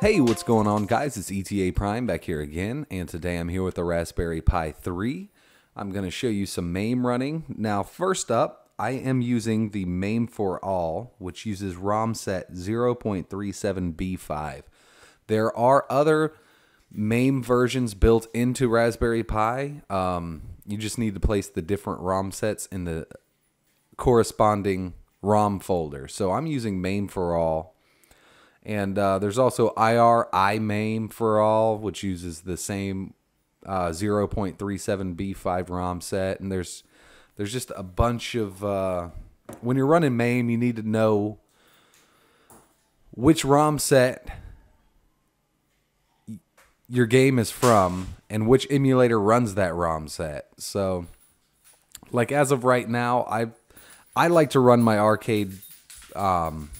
Hey, what's going on, guys? It's ETA Prime back here again, and today I'm here with the Raspberry Pi 3. I'm going to show you some MAME running. Now, first up, I am using the MAME for All, which uses ROM set 0.37b5. There are other MAME versions built into Raspberry Pi. Um, you just need to place the different ROM sets in the corresponding ROM folder. So I'm using MAME for All. And uh, there's also IR iMAME for all, which uses the same uh, 0.37b5 ROM set. And there's there's just a bunch of uh, when you're running MAME, you need to know which ROM set your game is from and which emulator runs that ROM set. So, like as of right now, I I like to run my arcade. Um,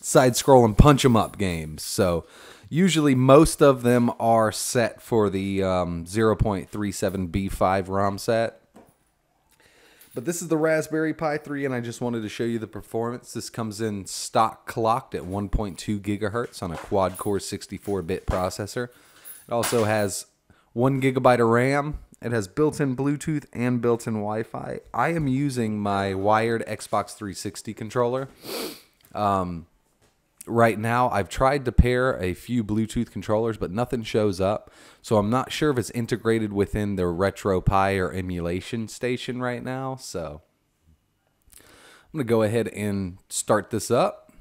side scrolling punch 'em up games. So usually most of them are set for the um, 0.37b5 ROM set. But this is the Raspberry Pi 3, and I just wanted to show you the performance. This comes in stock clocked at 1.2 gigahertz on a quad core 64 bit processor. It also has one gigabyte of RAM. It has built in Bluetooth and built in Wi Fi. I am using my wired Xbox 360 controller. Um, right now I've tried to pair a few Bluetooth controllers, but nothing shows up. So I'm not sure if it's integrated within the RetroPie or emulation station right now. So I'm going to go ahead and start this up.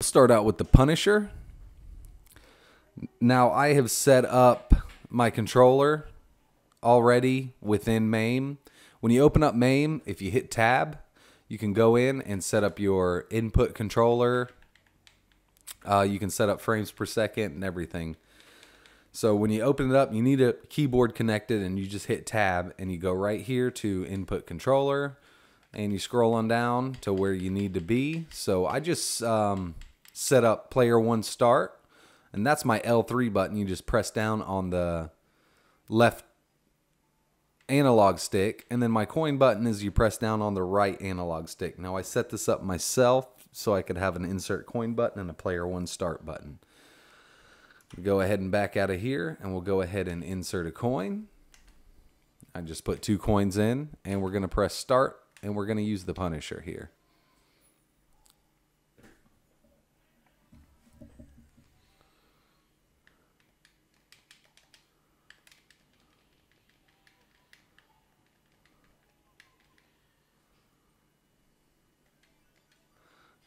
Start out with the Punisher. Now I have set up my controller already within MAME. When you open up MAME, if you hit tab, you can go in and set up your input controller. Uh, you can set up frames per second and everything. So when you open it up, you need a keyboard connected and you just hit tab and you go right here to input controller and you scroll on down to where you need to be. So I just um, set up player one start and that's my L3 button. You just press down on the left analog stick and then my coin button is you press down on the right analog stick. Now I set this up myself so I could have an insert coin button and a player one start button. Go ahead and back out of here and we'll go ahead and insert a coin. I just put two coins in and we're going to press start and we're going to use the Punisher here.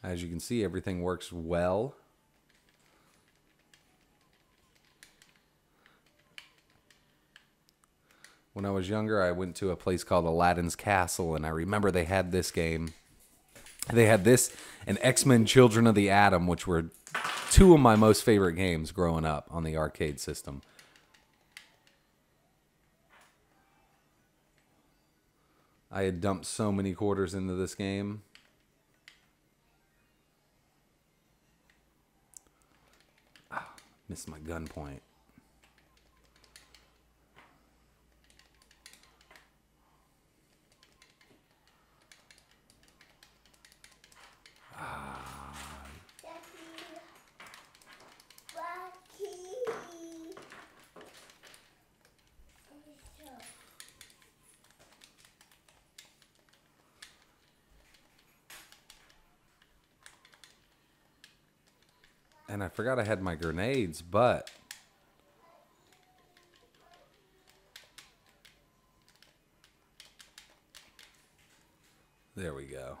As you can see, everything works well. When I was younger, I went to a place called Aladdin's Castle, and I remember they had this game. They had this and X Men Children of the Atom, which were two of my most favorite games growing up on the arcade system. I had dumped so many quarters into this game. Missed my gunpoint. And I forgot I had my grenades, but there we go.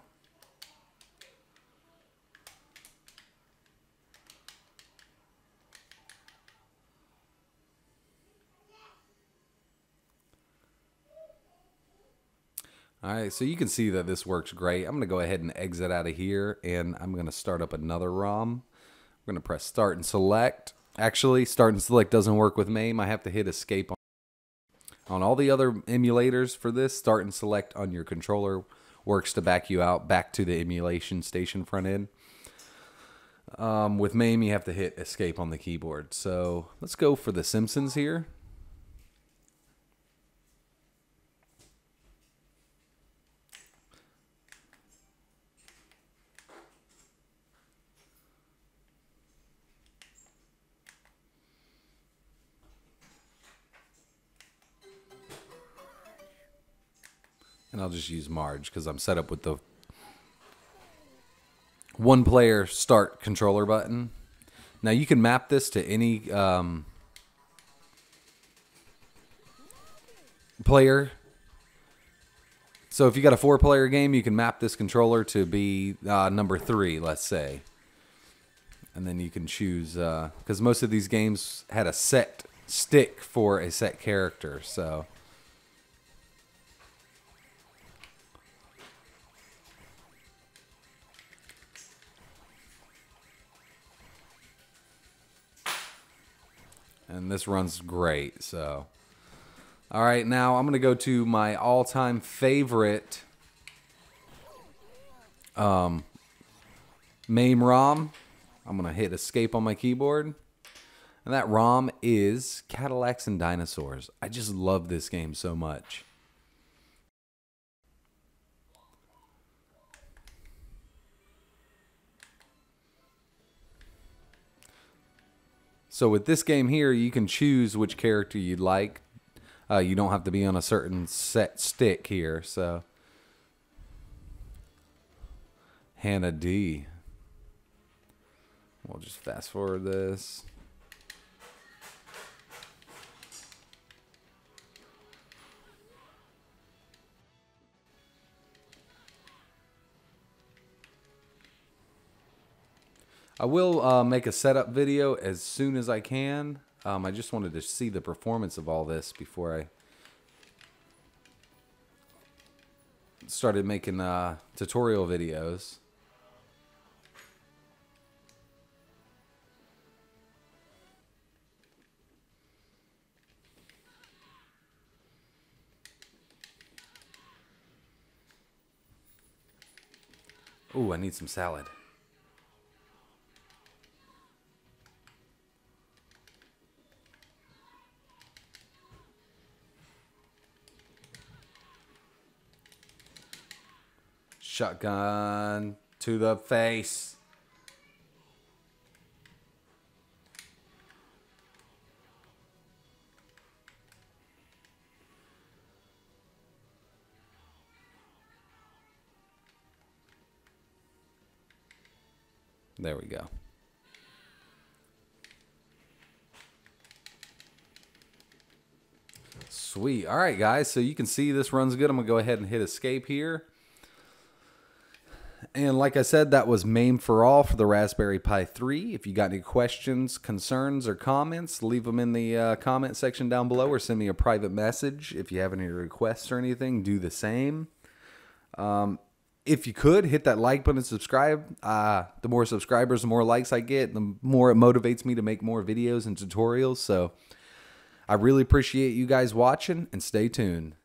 All right, so you can see that this works great. I'm going to go ahead and exit out of here, and I'm going to start up another ROM. We're going to press start and select. Actually, start and select doesn't work with MAME. I have to hit escape on, on all the other emulators for this. Start and select on your controller works to back you out back to the emulation station front end. Um, with MAME, you have to hit escape on the keyboard. So let's go for The Simpsons here. And I'll just use Marge because I'm set up with the one player start controller button. Now you can map this to any um, player. So if you got a four player game, you can map this controller to be uh, number three, let's say. And then you can choose, because uh, most of these games had a set stick for a set character. So. And this runs great, so. All right, now I'm to go to my all-time favorite um, MAME ROM. I'm to hit escape on my keyboard. And that ROM is Cadillacs and Dinosaurs. I just love this game so much. So with this game here, you can choose which character you'd like. Uh, you don't have to be on a certain set stick here. So Hannah D. We'll just fast forward this. I will uh, make a setup video as soon as I can. Um, I just wanted to see the performance of all this before I started making uh, tutorial videos. Ooh, I need some salad. Shotgun to the face. There we go. Sweet. All right, guys. So you can see this runs good. I'm going to go ahead and hit escape here. And like I said, that was MAME for All for the Raspberry Pi 3. If you got any questions, concerns, or comments, leave them in the uh, comment section down below or send me a private message. If you have any requests or anything, do the same. Um, if you could, hit that like button and subscribe. Uh, the more subscribers, the more likes I get, the more it motivates me to make more videos and tutorials. So I really appreciate you guys watching and stay tuned.